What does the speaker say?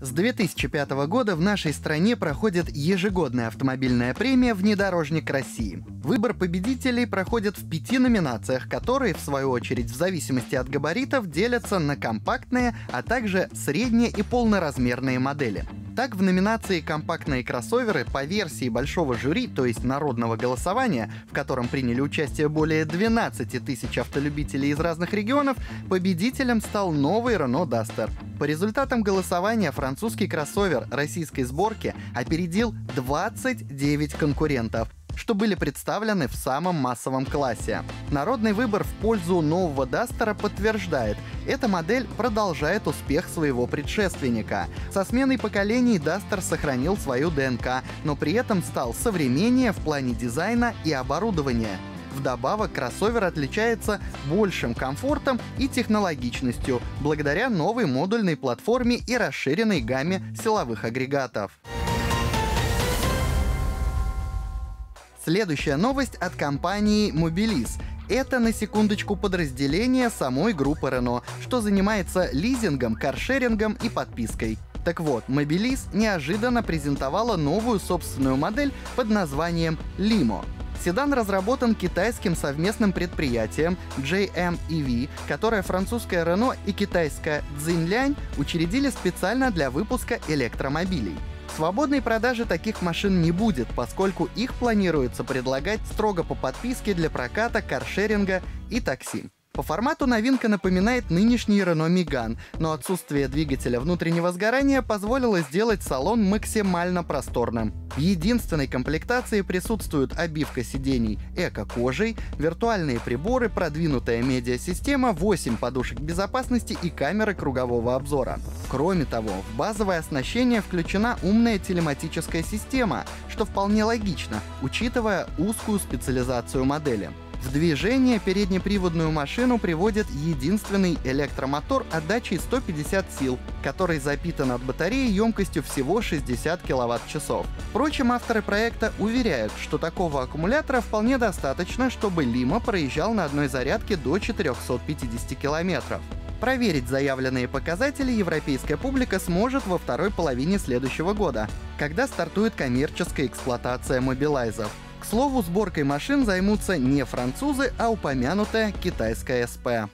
С 2005 года в нашей стране проходит ежегодная автомобильная премия «Внедорожник России». Выбор победителей проходит в пяти номинациях, которые, в свою очередь, в зависимости от габаритов, делятся на компактные, а также средние и полноразмерные модели. Так, в номинации «Компактные кроссоверы» по версии большого жюри, то есть народного голосования, в котором приняли участие более 12 тысяч автолюбителей из разных регионов, победителем стал новый Renault Duster. По результатам голосования французский кроссовер российской сборки опередил 29 конкурентов, что были представлены в самом массовом классе. Народный выбор в пользу нового Дастера подтверждает, эта модель продолжает успех своего предшественника. Со сменой поколений Дастер сохранил свою ДНК, но при этом стал современнее в плане дизайна и оборудования. Вдобавок, кроссовер отличается большим комфортом и технологичностью благодаря новой модульной платформе и расширенной гамме силовых агрегатов. Следующая новость от компании Mobilis. Это, на секундочку, подразделение самой группы Renault, что занимается лизингом, каршерингом и подпиской. Так вот, Mobilis неожиданно презентовала новую собственную модель под названием Limo. Седан разработан китайским совместным предприятием JMEV, которое французская Renault и китайская Xinliang учредили специально для выпуска электромобилей. Свободной продажи таких машин не будет, поскольку их планируется предлагать строго по подписке для проката, каршеринга и такси. По формату новинка напоминает нынешний Renault Megane, но отсутствие двигателя внутреннего сгорания позволило сделать салон максимально просторным. В единственной комплектации присутствуют обивка сидений эко-кожей, виртуальные приборы, продвинутая медиасистема, 8 подушек безопасности и камеры кругового обзора. Кроме того, в базовое оснащение включена умная телематическая система, что вполне логично, учитывая узкую специализацию модели. В движение переднеприводную машину приводит единственный электромотор отдачей 150 сил, который запитан от батареи емкостью всего 60 кВт-часов. Впрочем, авторы проекта уверяют, что такого аккумулятора вполне достаточно, чтобы Лима проезжал на одной зарядке до 450 километров. Проверить заявленные показатели европейская публика сможет во второй половине следующего года, когда стартует коммерческая эксплуатация мобилайзов. К слову, сборкой машин займутся не французы, а упомянутая китайская СП.